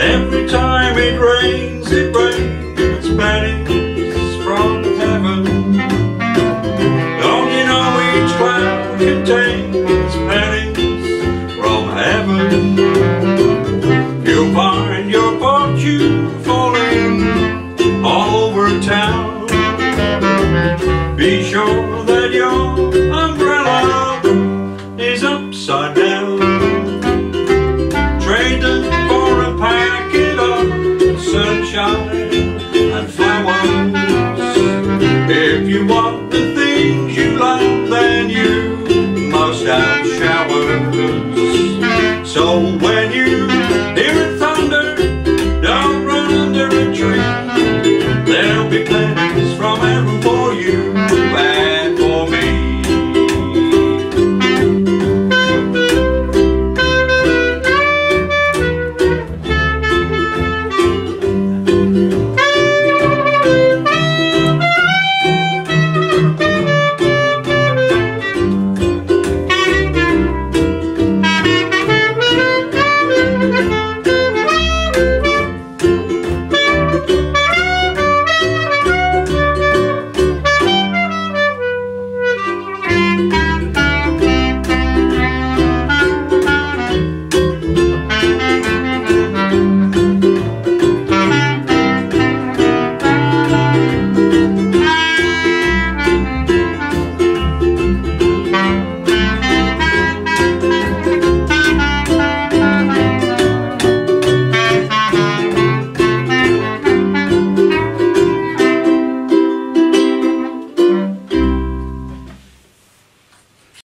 Every time it rains, it rains It's pennies from heaven. Don't you know each cloud contains Pennies from heaven? You'll find your fortune falling all over town. Be sure that and flowers. If you want the things you like, then you must have showers. So when you hear it thunder, don't run under a tree. There'll be plenty from heaven for you.